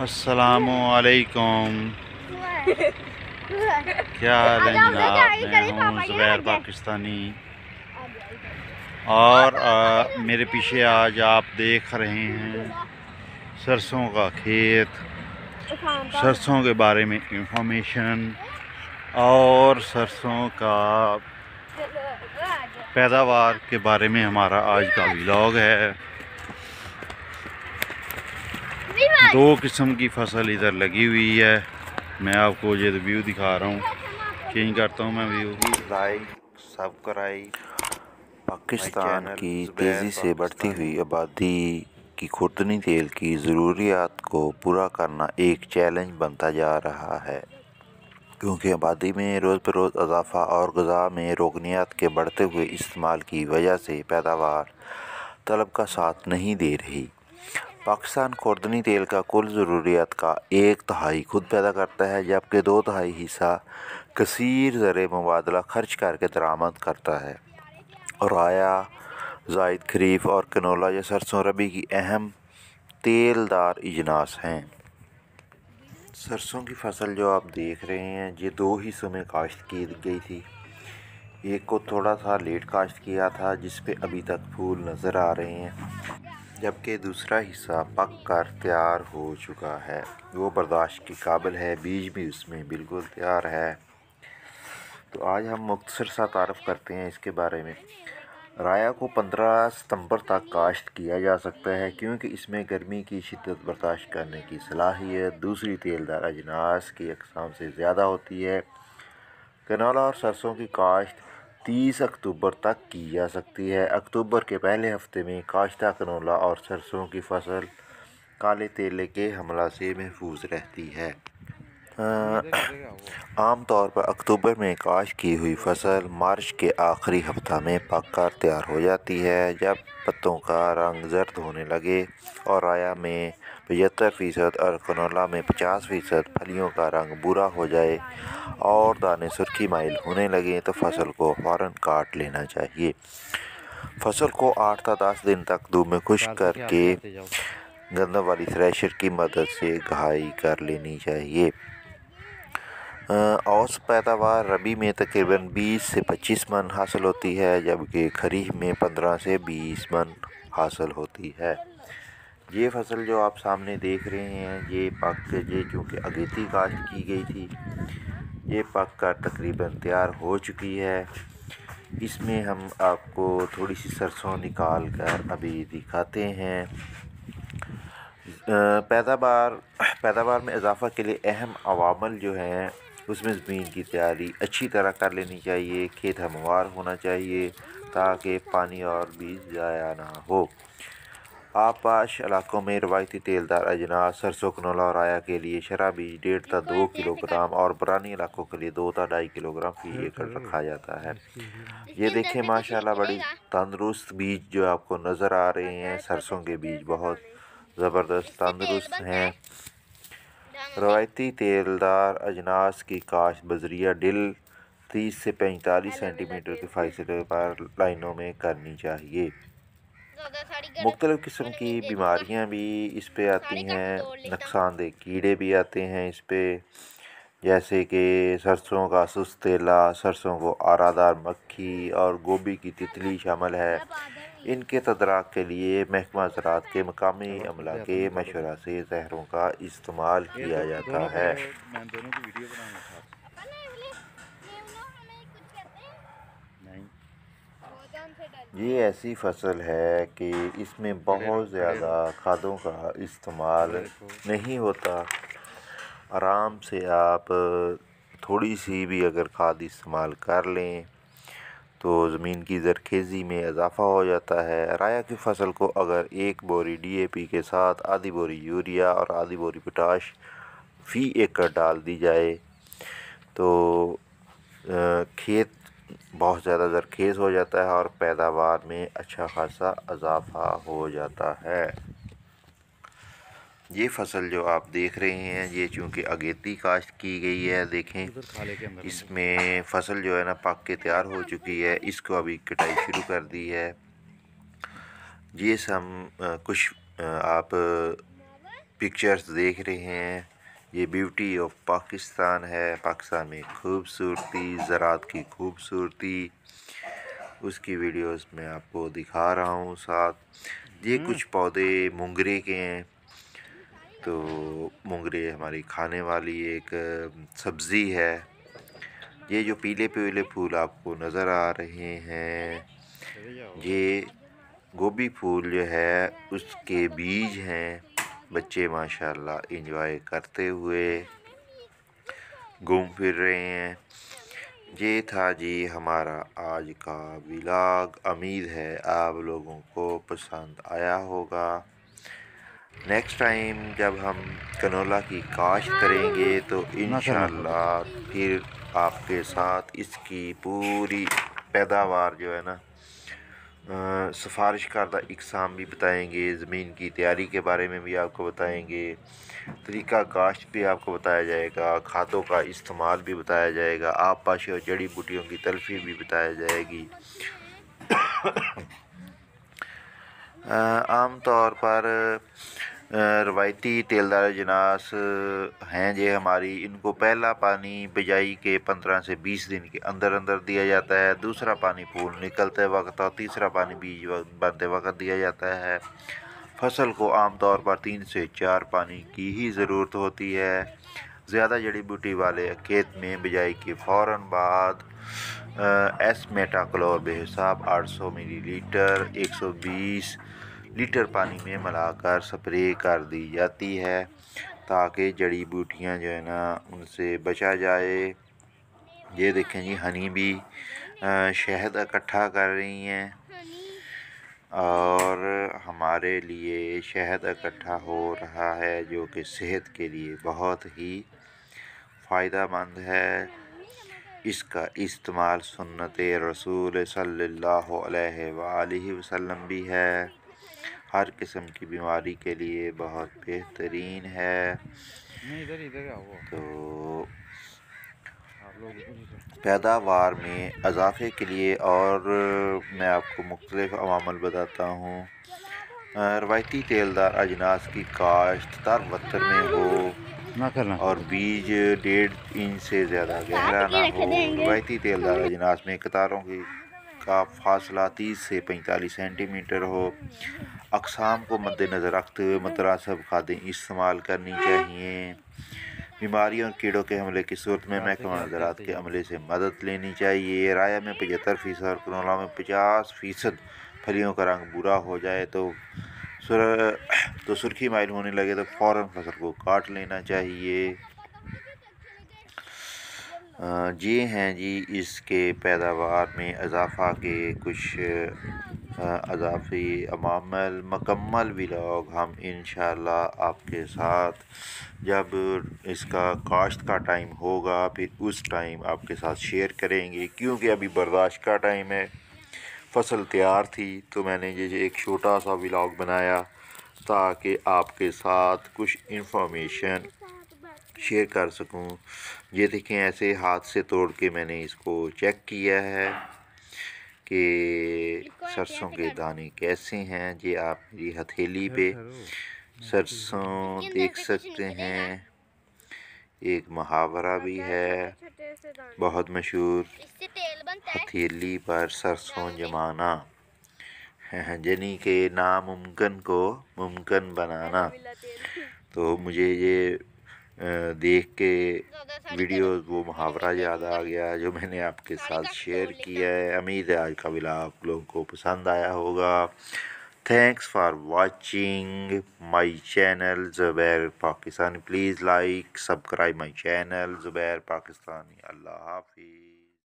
असलकुम क्या है हूँ ज़ुबैर पाकिस्तानी। और आ, मेरे पीछे आज आप देख रहे हैं सरसों का खेत सरसों के बारे में इंफॉर्मेशन और सरसों का पैदावार के बारे में हमारा आज का व्लॉग है। दो किस्म की फ़सल इधर लगी हुई है। मैं आपको ये व्यू दिखा रहा हूँ। चेंज करता हूँ मैं व्यू लाइक कराई पाकिस्तान की तेज़ी से बढ़ती हुई आबादी की खुर्दनी तेल की ज़रूरियात को पूरा करना एक चैलेंज बनता जा रहा है। क्योंकि आबादी में रोज़ बरोज़ इजाफ़ा और गज़ा में रोगनियात के बढ़ते हुए इस्तेमाल की वजह से पैदावार तलब का साथ नहीं दे रही। पाकिस्तान खुर्दनी तेल का कुल ज़रूरियात का एक तहाई खुद पैदा करता है, जबकि दो तहाई हिस्सा कसर ज़र मुबादला खर्च करके दरामद करता है। और आया जायद खरीफ और कनोला या सरसों रबी की अहम तेलदार इजनास हैं। सरसों की फ़सल जो आप देख रहे हैं, ये दो हिस्सों में काश्त की गई थी। एक को थोड़ा सा लेट काश्त किया था, जिस पे अभी तक फूल नज़र आ रहे हैं। जबकि दूसरा हिस्सा पक कर तैयार हो चुका है। वो बर्दाश्त के काबिल है, बीज भी उसमें बिल्कुल तैयार है। तो आज हम मुख्तर सा तारफ़ करते हैं इसके बारे में। राया को 15 सितंबर तक काश्त किया जा सकता है, क्योंकि इसमें गर्मी की शिद्दत बर्दाश्त करने की सलाहियत, दूसरी तेलदार अजनास की अकसाम से ज़्यादा होती है। कनौला और सरसों की काश्त तीस अक्टूबर तक की जा सकती है। अक्टूबर के पहले हफ़्ते में काश्ता, कनोला और सरसों की फ़सल काले तेले के हमला से महफूज रहती है। आम तौर पर अक्टूबर में काश की हुई फ़सल मार्च के आखिरी हफ़्ता में पक कर तैयार हो जाती है, जब पत्तों का रंग जर्द होने लगे और आया में पचहत्तर फ़ीसद और कनोला में पचास फ़ीसद फलियों का रंग बुरा हो जाए और दाने सुर्खी माइल होने लगे तो फ़सल को फ़ौर काट लेना चाहिए। फ़सल को आठ से दस दिन तक धूप में खुश करके गंदम वाली थ्रेशर की मदद से घाई कर लेनी चाहिए। औस पैदावार रबी में तकरीबन 20 से 25 मन हासिल होती है जबकि खरीफ में 15 से 20 मन हासिल होती है। ये फ़सल जो आप सामने देख रहे हैं, ये पक ये चूँकि अगेती काश्त की गई थी, ये पक कर तकरीबन तैयार हो चुकी है। इसमें हम आपको थोड़ी सी सरसों निकाल कर अभी दिखाते हैं। पैदावार पैदावार में इजाफ़ा के लिए अहम अवामल जो हैं, उसमें ज़मीन की तैयारी अच्छी तरह कर लेनी चाहिए, खेत हमवार होना चाहिए, ताकि पानी और बीज ज़ाया ना हो। आपाश इलाकों में रवायती तेलदार अजनास सरसों कनोला और आया के लिए शरा बीज डेढ़ था दो किलोग्राम और बरानी इलाकों के लिए दो था ढाई किलोग्राम फ़ी एकड़ रखा जाता है। ये देखें माशाल्लाह बड़ी तंदुरुस्त बीज जो आपको नज़र आ रहे हैं सरसों के बीज बहुत ज़बरदस्त तंदुरुस्त हैं। रवायती तेलदार अजनास की काश बजरिया डिल तीस से पैंतालीस सेंटीमीटर के फासले पर लाइनों में करनी चाहिए। मुख्तलिफ़ किस्म की बीमारियाँ भी इस पर आती हैं नुकसानदेह कीड़े भी आते हैं इस पर जैसे कि सरसों का सुस्तेला सरसों को आरादार मक्खी और गोभी की तितली शामिल है। इनके तदराक के लिए महकमा ज़रात के मकामी अमला के मशवरा से जहरों का इस्तेमाल किया जाता है। ये ऐसी फ़सल है कि इसमें बहुत ज़्यादा खादों का इस्तेमाल नहीं होता। आराम से आप थोड़ी सी भी अगर खाद इस्तेमाल कर लें तो ज़मीन की ज़रखेज़ी में इजाफ़ा हो जाता है। राया की फ़सल को अगर एक बोरी डीएपी के साथ आधी बोरी यूरिया और आधी बोरी पोटाश फ़ी एकड़ डाल दी जाए तो खेत बहुत ज़्यादा ज़रखेज़ हो जाता है और पैदावार में अच्छा खासा इजाफ़ा हो जाता है। ये फ़सल जो आप देख रहे हैं ये चूँकि अगेती काश्त की गई है देखें इसमें फ़सल जो है ना पक के तैयार हो चुकी है इसको अभी कटाई शुरू कर दी है। ये सब कुछ आप पिक्चर्स देख रहे हैं। ये ब्यूटी ऑफ़ पाकिस्तान है। पाकिस्तान में खूबसूरती ज़रात की खूबसूरती। उसकी वीडियोस में आपको दिखा रहा हूँ साथ। ये हम्म। कुछ पौधे मुंगरे के हैं। तो मुंगरे हमारी खाने वाली एक सब्ज़ी है। ये जो पीले पीले फूल आपको नज़र आ रहे हैं ये गोभी फूल जो है उसके बीज हैं। बच्चे माशाल्लाह इंजॉय करते हुए घूम फिर रहे हैं। ये था जी हमारा आज का विलाग उम्मीद है आप लोगों को पसंद आया होगा। नेक्स्ट टाइम जब हम कनोला की काश करेंगे तो इन फिर आपके साथ इसकी पूरी पैदावार जो है ना सिफारिश करदा, इकसाम भी बताएँगे, ज़मीन की तैयारी के बारे में भी आपको बताएँगे, तरीका काश्त भी आपको बताया जाएगा खादों का इस्तेमाल भी बताया जाएगा आप पाशे और जड़ी बूटियों की तलफी भी बताया जाएगी। आम तौर पर रवायती तेलदार अजनास हैं जे हमारी। इनको पहला पानी बिजाई के पंद्रह से बीस दिन के अंदर अंदर दिया जाता है। दूसरा पानी फूल निकलते वक्त और तीसरा पानी बीज बनते वक्त दिया जाता है। फ़सल को आमतौर पर तीन से चार पानी की ही ज़रूरत होती है। ज़्यादा जड़ी बूटी वाले खेत में बिजाई के फ़ौर बाद एस मेटाक्लोर बेहिसाब 800 मिलीलीटर 120 लीटर पानी में मिलाकर स्प्रे कर दी जाती है, ताकि जड़ी बूटियाँ जो है ना, उनसे बचा जाए। ये देखें जी, हनी भी शहद इकट्ठा कर रही हैं। और हमारे लिए शहद इकट्ठा हो रहा है, जो कि सेहत के लिए बहुत ही फ़ायदा है। इसका इस्तेमाल सुन्नत रसूल सल्लल्लाहु अलैहि वसल्लम भी है। हर किस्म की बीमारी के लिए बहुत बेहतरीन है। तो पैदावार में इजाफ़े के लिए और मैं आपको मुख्तलिफ़ अवामल बताता हूँ। रवायती तेलदार अजनास की काश्त तार वत्तर में हो ना करना। और बीज डेढ़ इंच से ज़्यादा गहरा ना हो। रवायती तेलदार अजनास में कतारों की का फासला तीस से पैंतालीस सेंटीमीटर हो। अकसाम को मद्देनज़र रखते हुए मतरासब खादें इस्तेमाल करनी चाहिए। बीमारियों और कीड़ों के हमले की सूरत में महकमा ज़रात के अमले से मदद लेनी चाहिए। राया में पचहत्तर फ़ीसद और कनौला में पचास फ़ीसद फलियों का रंग बुरा हो जाए तो सुर तो सुर्खी माइल होने लगे तो फ़ौर फ़सल को काट लेना चाहिए। ये हैं जी इसके पैदावार में इजाफ़ा के कुछ अजाफ़ी, अमामल, मकम्मल व्लॉग हम इन आपके साथ। जब इसका काश्त का टाइम होगा, फिर उस टाइम आपके साथ शेयर करेंगे, क्योंकि अभी बर्दाश्त का टाइम है। फ़सल तैयार थी तो मैंने ये एक छोटा सा व्लॉग बनाया, ताकि आपके साथ कुछ इन्फॉर्मेशन शेयर कर सकूँ। ये देखें, ऐसे हाथ से तोड़ के मैंने इसको चेक किया है। कि सरसों के दाने कैसे हैं? ये आप मेरी हथेली पे सरसों देख सकते हैं। एक मुहावरा भी है। बहुत मशहूर हथेली पर सरसों जमाना। जनी के नामुमकिन को मुमकिन बनाना। तो मुझे ये देख के वीडियो वो मुहावरा याद आ गया जो मैंने आपके साथ शेयर किया है। उम्मीद है आज का विला आप लोगों को पसंद आया होगा। Thanks for watching my channel Zubair Pakistani please like subscribe my channel Zubair Pakistani Allah हाफिज़